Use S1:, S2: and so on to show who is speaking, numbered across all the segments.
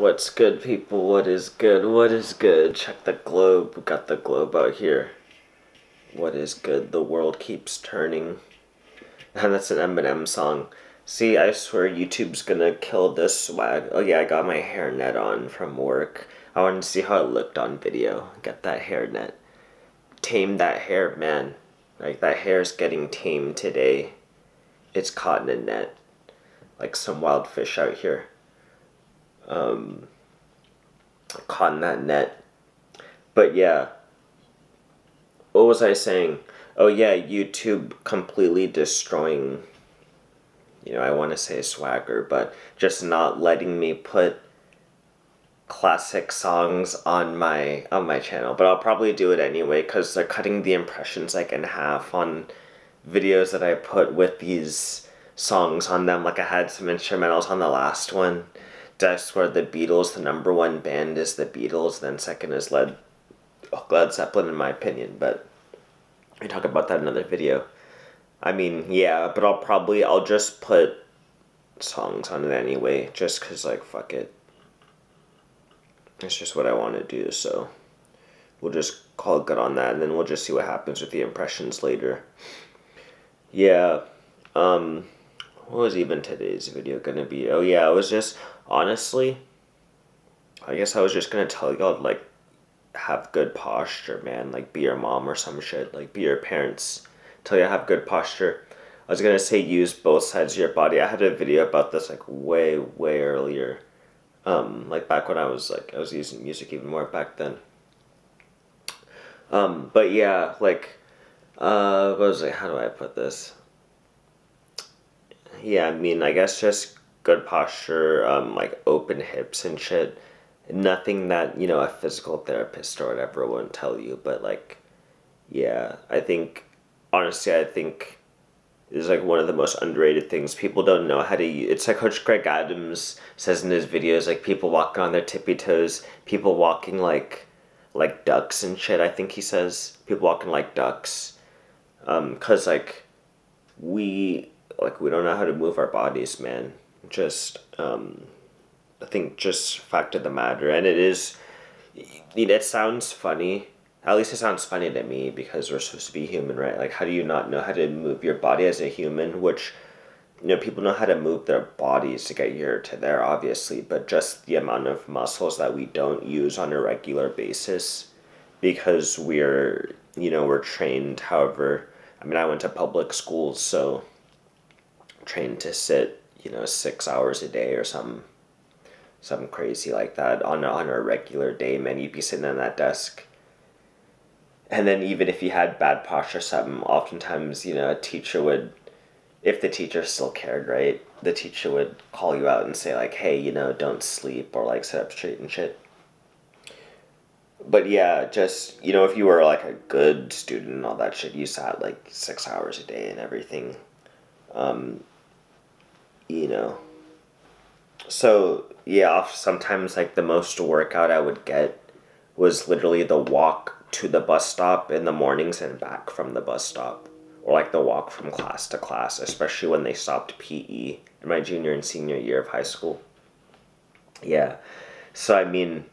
S1: What's good, people? What is good? What is good? Check the globe. We got the globe out here. What is good? The world keeps turning. And that's an Eminem song. See, I swear YouTube's gonna kill this swag. Oh yeah, I got my hairnet on from work. I wanted to see how it looked on video. Get that hairnet. Tame that hair, man. Like, that hair's getting tamed today. It's caught in a net. Like some wild fish out here um, caught in that net. But yeah, what was I saying? Oh yeah, YouTube completely destroying. You know, I want to say swagger, but just not letting me put classic songs on my on my channel. But I'll probably do it anyway because they're cutting the impressions like in half on videos that I put with these songs on them. Like I had some instrumentals on the last one that's where the Beatles, the number one band is the Beatles, then second is Led, Led Zeppelin, in my opinion. But we talk about that in another video. I mean, yeah, but I'll probably I'll just put songs on it anyway, just cause like fuck it. It's just what I want to do, so we'll just call it good on that, and then we'll just see what happens with the impressions later. Yeah, um, what was even today's video gonna be? Oh yeah, it was just honestly, I guess I was just gonna tell y'all like have good posture, man. Like be your mom or some shit. Like be your parents. Tell you have good posture. I was gonna say use both sides of your body. I had a video about this like way way earlier. Um, like back when I was like I was using music even more back then. Um, but yeah, like, uh, what was it? How do I put this? Yeah, I mean, I guess just good posture, um, like open hips and shit. Nothing that, you know, a physical therapist or whatever won't tell you, but like, yeah, I think, honestly, I think is like one of the most underrated things. People don't know how to use it's like Coach Greg Adams says in his videos, like people walking on their tippy toes, people walking like like ducks and shit, I think he says. People walking like ducks. Um, cause like we like we don't know how to move our bodies, man just um, I think just fact of the matter, and it is. It sounds funny. At least it sounds funny to me because we're supposed to be human, right? Like, how do you not know how to move your body as a human? Which, you know, people know how to move their bodies to get here to there, obviously, but just the amount of muscles that we don't use on a regular basis because we're, you know, we're trained, however, I mean, I went to public schools, so trained to sit you know six hours a day or something something crazy like that on on a regular day man you'd be sitting on that desk. And then even if you had bad posture something oftentimes you know a teacher would if the teacher still cared right the teacher would call you out and say like hey you know don't sleep or like sit up straight and shit. But yeah just you know if you were like a good student and all that shit you sat like six hours a day and everything. Um, you know. So yeah, sometimes like the most workout I would get was literally the walk to the bus stop in the mornings and back from the bus stop. Or like the walk from class to class, especially when they stopped PE in my junior and senior year of high school. Yeah. So I mean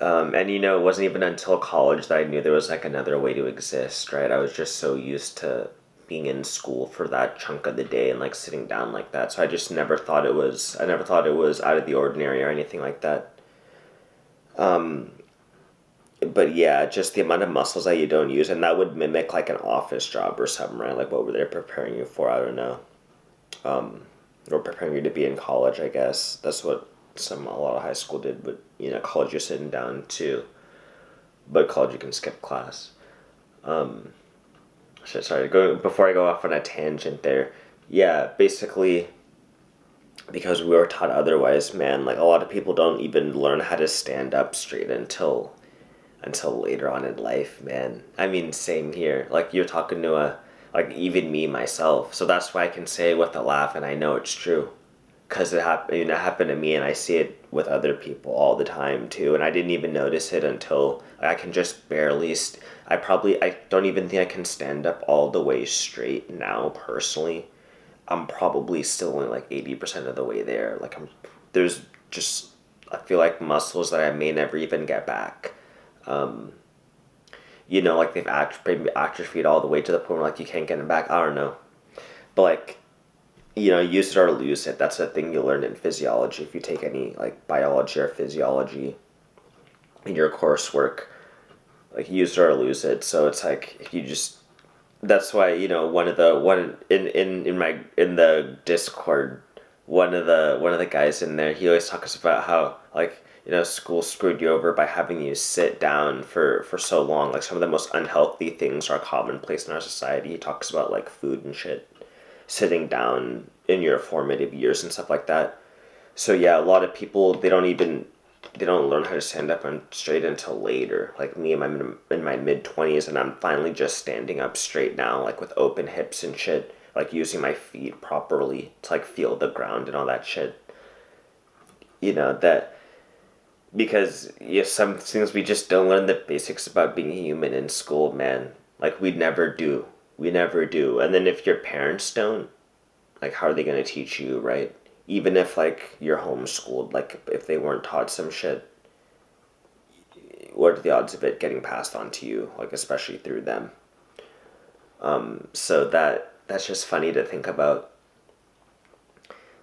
S1: um, and you know, it wasn't even until college that I knew there was like another way to exist, right? I was just so used to being in school for that chunk of the day and like sitting down like that. So I just never thought it was I never thought it was out of the ordinary or anything like that. Um but yeah, just the amount of muscles that you don't use and that would mimic like an office job or something, right? Like what were they preparing you for? I don't know. Um or preparing you to be in college, I guess. That's what some a lot of high school did, but you know, college you're sitting down too. But college you can skip class. Um sorry, go before I go off on a tangent there. Yeah, basically because we were taught otherwise, man, like a lot of people don't even learn how to stand up straight until until later on in life, man. I mean, same here. Like you're talking to a like even me myself. So that's why I can say it with a laugh and I know it's true. Cuz it happened, you know, it happened to me and I see it with other people all the time too and I didn't even notice it until I can just barely I probably I don't even think I can stand up all the way straight now personally. I'm probably still only like 80% of the way there. Like I'm there's just I feel like muscles that I may never even get back. Um, you know, like they've actually atrophied all the way to the point where like you can't get them back. I don't know, but like, you know, use it or lose it. That's a thing you learn in physiology if you take any like biology or physiology in your coursework. Like use it or lose it. So it's like if you just that's why you know one of the one in in in my in the Discord one of the one of the guys in there he always talks about how like you know school screwed you over by having you sit down for for so long like some of the most unhealthy things are commonplace in our society he talks about like food and shit sitting down in your formative years and stuff like that so yeah a lot of people they don't even they don't learn how to stand up and straight until later like me i'm in my mid 20s and i'm finally just standing up straight now like with open hips and shit like using my feet properly to like feel the ground and all that shit. You know, that because yeah, some things we just don't learn the basics about being human in school, man. Like we never do. We never do. And then if your parents don't, like how are they gonna teach you, right? Even if like you're homeschooled, like if they weren't taught some shit, what are the odds of it getting passed on to you, like especially through them? Um, so that that's just funny to think about.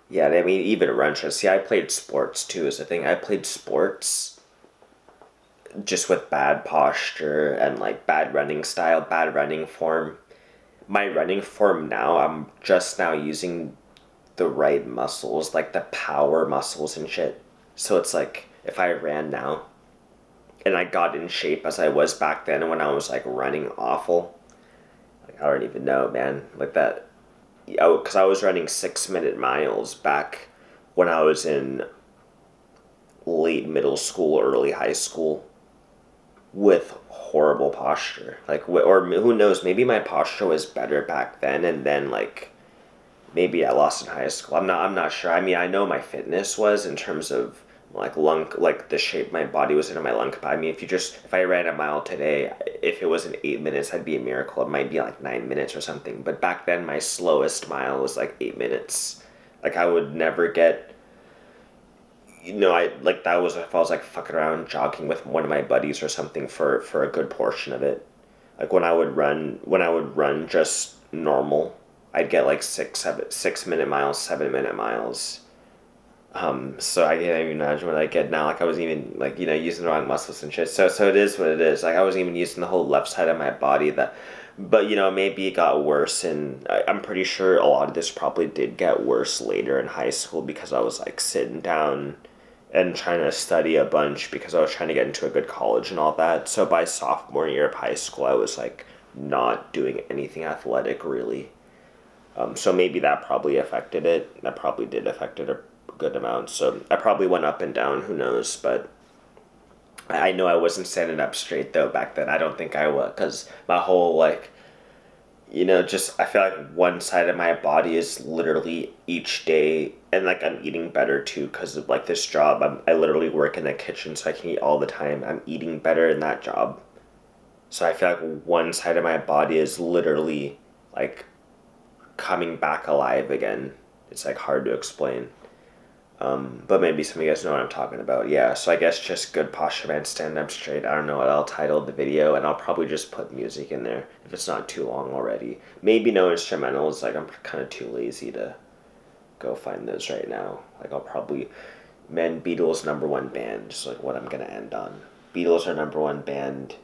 S1: Yeah, I mean, even runches. See, I played sports too, is the thing. I played sports just with bad posture and like bad running style, bad running form. My running form now, I'm just now using the right muscles, like the power muscles and shit. So it's like if I ran now and I got in shape as I was back then when I was like running awful, like, I don't even know, man. Like that, because I was running six minute miles back when I was in late middle school, early high school, with horrible posture. Like, or who knows? Maybe my posture was better back then, and then like maybe I lost in high school. I'm not. I'm not sure. I mean, I know my fitness was in terms of like lung like the shape my body was in my lung capacity. I mean, if you just if I ran a mile today, if it was in eight minutes, that'd be a miracle. It might be like nine minutes or something. But back then, my slowest mile was like eight minutes. Like I would never get. You know, I like that was if I was like fucking around jogging with one of my buddies or something for for a good portion of it. Like when I would run, when I would run just normal, I'd get like six, seven, six minute miles, seven minute miles um, so I can't even imagine what I get now. Like I was even like you know using the wrong muscles and shit. So so it is what it is. Like I wasn't even using the whole left side of my body. That, but you know maybe it got worse, and I, I'm pretty sure a lot of this probably did get worse later in high school because I was like sitting down and trying to study a bunch because I was trying to get into a good college and all that. So by sophomore year of high school, I was like not doing anything athletic really. Um, so maybe that probably affected it. That probably did affect it a good amount. So I probably went up and down. Who knows? But I know I wasn't standing up straight though back then. I don't think I was because my whole like, you know, just I feel like one side of my body is literally each day, and like I'm eating better too because of like this job. I'm I literally work in the kitchen, so I can eat all the time. I'm eating better in that job. So I feel like one side of my body is literally like coming back alive again. It's like hard to explain. Um, but maybe some of you guys know what I'm talking about. Yeah, so I guess just good posture man, stand up straight. I don't know what I'll title the video, and I'll probably just put music in there if it's not too long already. Maybe no instrumentals, like I'm kind of too lazy to go find those right now. Like I'll probably, men, Beatles number one band, just like what I'm gonna end on. Beatles are number one band,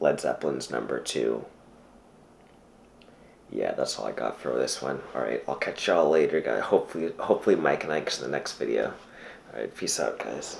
S1: Led Zeppelin's number two yeah, that's all I got for this one. Alright, I'll catch y'all later, guys. Hopefully, hopefully Mike and I Ike's in the next video. Alright, peace out, guys.